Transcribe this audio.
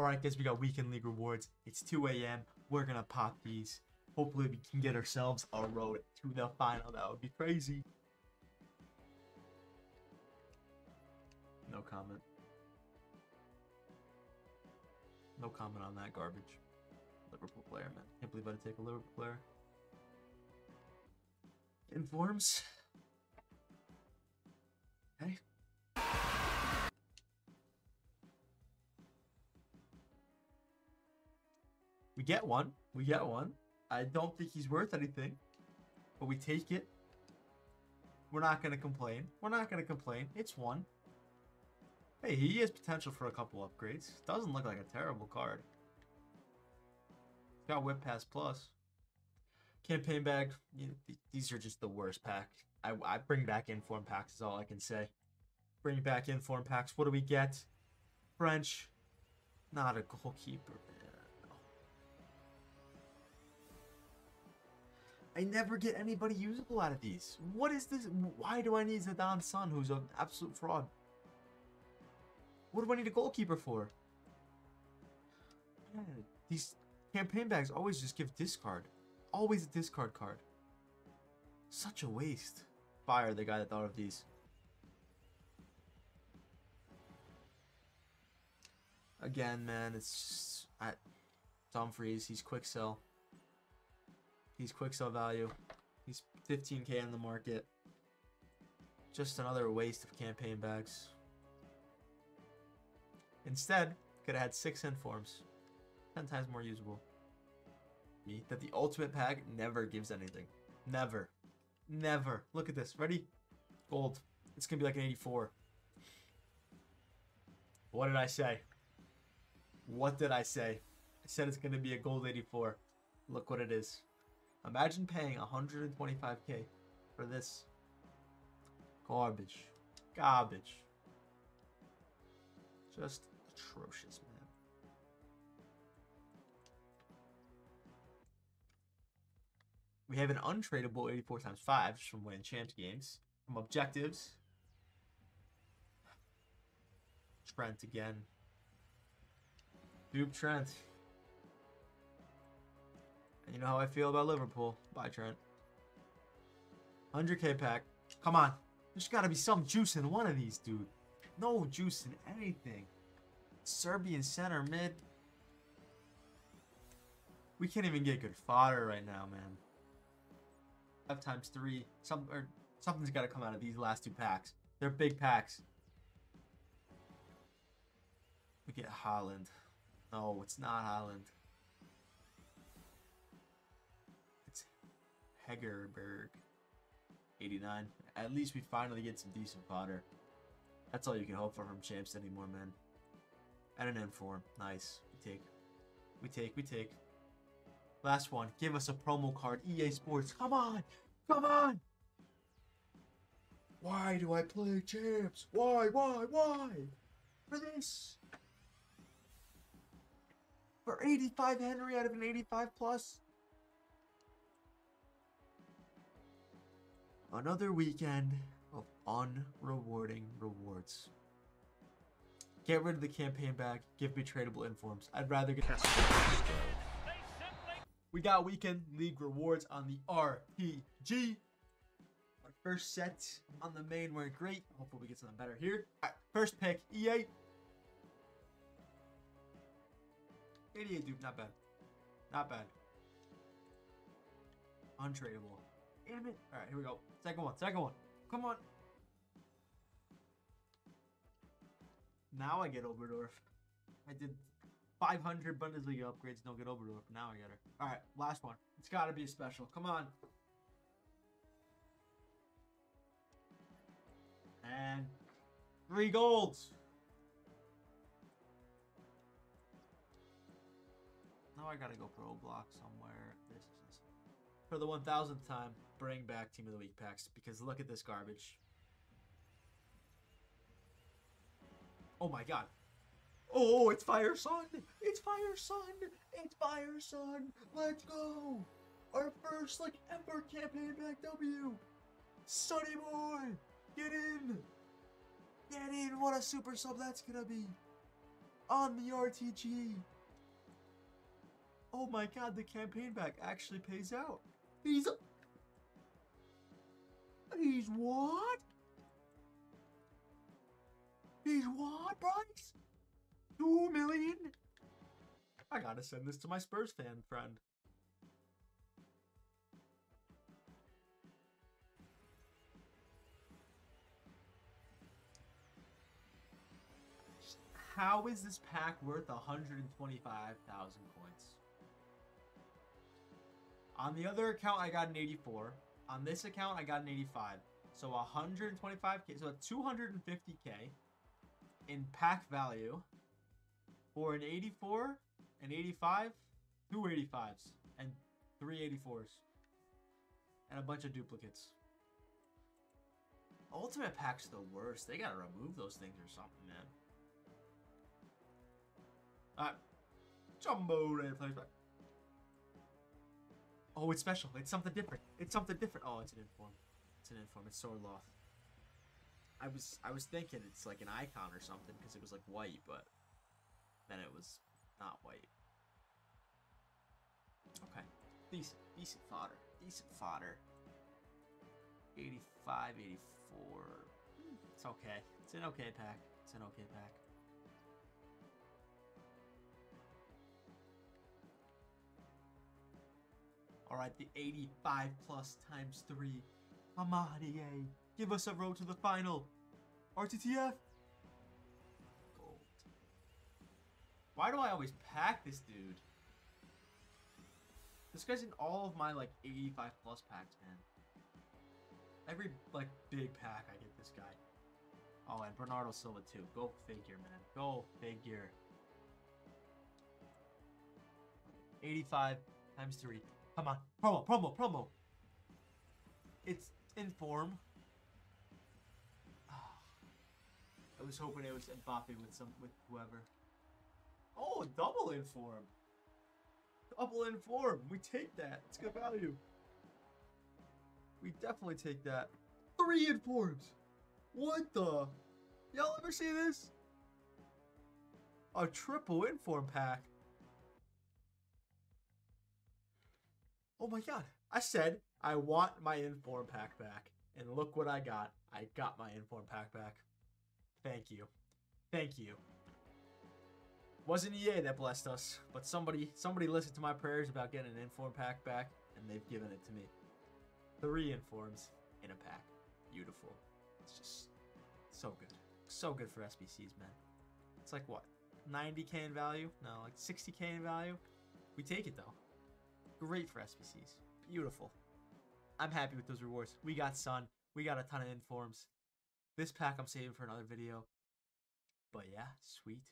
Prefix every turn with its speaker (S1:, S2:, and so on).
S1: Alright, guys, we got weekend league rewards. It's 2 a.m. We're gonna pop these. Hopefully, we can get ourselves a road to the final. That would be crazy. No comment. No comment on that garbage. Liverpool player, man. Can't believe I'd take a Liverpool player. Informs. Okay. We get one. We get one. I don't think he's worth anything, but we take it. We're not going to complain. We're not going to complain. It's one. Hey, he has potential for a couple upgrades. Doesn't look like a terrible card. Got Whip Pass Plus. Campaign bag. These are just the worst pack. I, I bring back inform packs is all I can say. Bring back inform packs. What do we get? French. Not a goalkeeper. I never get anybody usable out of these. What is this? Why do I need Zidane Son, who's an absolute fraud? What do I need a goalkeeper for? Man, these campaign bags always just give discard. Always a discard card. Such a waste. Fire the guy that thought of these. Again, man, it's just I, Dumfries. He's quick sell. He's quick sell value. He's 15k in the market. Just another waste of campaign bags. Instead, could have had six informs. Ten times more usable. Me that the ultimate pack never gives anything. Never. Never. Look at this. Ready? Gold. It's gonna be like an 84. What did I say? What did I say? I said it's gonna be a gold 84. Look what it is. Imagine paying 125k for this. Garbage. Garbage. Just atrocious, man. We have an untradeable 84 times 5 just from winning champs games. From objectives. Trent again. Dupe Trent. And you know how I feel about Liverpool. Bye, Trent. 100k pack. Come on. There's got to be some juice in one of these, dude. No juice in anything. Serbian center mid. We can't even get good fodder right now, man. Five times three. Some or something's got to come out of these last two packs. They're big packs. We get Haaland. No, it's not Haaland. Hegerberg. 89. At least we finally get some decent fodder. That's all you can hope for from champs anymore, man. And an inform. Nice. We take. We take. We take. Last one. Give us a promo card. EA Sports. Come on. Come on. Why do I play champs? Why? Why? Why? For this. For 85 Henry out of an 85 plus. Another weekend of unrewarding rewards. Get rid of the campaign back. Give me tradable informs. I'd rather get. We got weekend league rewards on the RTG. Our first set on the main weren't great. Hopefully we get something better here. Right, first pick, EA. 88 dude, not bad. Not bad. Untradeable. Damn it. Alright, here we go. Second one, second one. Come on. Now I get Oberdorf. I did 500 Bundesliga upgrades, don't get Oberdorf. Now I get her. Alright, last one. It's got to be a special. Come on. And three golds. Now I gotta go pro block somewhere. This is. For the 1000th time, bring back Team of the Week packs because look at this garbage. Oh my god. Oh, it's Fire Son! It's Fire Son! It's Fire Son! Let's go! Our first, like, ever campaign back W! Sunny boy! Get in! Get in! What a super sub that's gonna be! on the RTG. Oh my god, the campaign back actually pays out. He's. He's what? He's what, Bryce? Two million? I gotta send this to my Spurs fan friend. How is this pack worth 125,000 coins? On the other account, I got an 84. On this account, I got an 85. So 125k, so 250k in pack value for an 84, an 85, two 85s, and three 84s, and a bunch of duplicates. Ultimate pack's the worst. They gotta remove those things or something, man. Alright. Jumbo red plays back. Oh, it's special. It's something different. It's something different. Oh, it's an inform. It's an inform. It's Sorloth. I was I was thinking it's like an icon or something because it was like white, but then it was not white. Okay. Decent. Decent fodder. Decent fodder. 85, 84. It's okay. It's an okay pack. It's an okay pack. All right, the 85 plus times three. Come on, EA. Give us a road to the final. RTTF. Gold. Why do I always pack this dude? This guy's in all of my like 85 plus packs, man. Every like big pack, I get this guy. Oh, and Bernardo Silva too. Go figure, man. Go figure. 85 times 3. Come on. Promo, promo, promo. It's in inform. Ah. I was hoping it was Mbappe with some with whoever. Oh, double inform. Double inform. We take that. It's good value. We definitely take that. Three informs. What the? Y'all ever see this? A triple inform pack. Oh my god. I said I want my inform pack back. And look what I got. I got my inform pack back. Thank you. Thank you. Wasn't EA that blessed us, but somebody somebody listened to my prayers about getting an inform pack back, and they've given it to me. Three informs in a pack. Beautiful. It's just so good. So good for SBCs, man. It's like what? 90k in value? No, like 60k in value? We take it though. Great for SBCs. Beautiful. I'm happy with those rewards. We got Son. We got a ton of informs. This pack I'm saving for another video. But yeah, sweet.